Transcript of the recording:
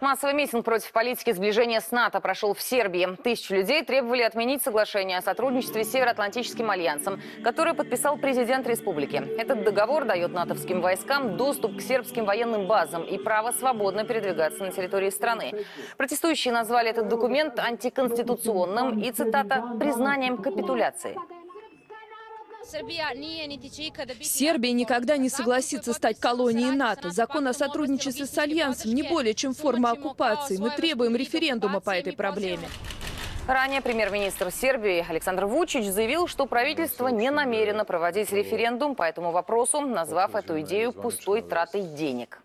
Массовый митинг против политики сближения с НАТО прошел в Сербии. Тысячи людей требовали отменить соглашение о сотрудничестве с Североатлантическим альянсом, которое подписал президент республики. Этот договор дает натовским войскам доступ к сербским военным базам и право свободно передвигаться на территории страны. Протестующие назвали этот документ антиконституционным и, цитата, «признанием капитуляции». Сербия никогда не согласится стать колонией НАТО. Закон о сотрудничестве с Альянсом не более чем форма оккупации. Мы требуем референдума по этой проблеме. Ранее премьер-министр Сербии Александр Вучич заявил, что правительство не намерено проводить референдум по этому вопросу, назвав эту идею пустой тратой денег.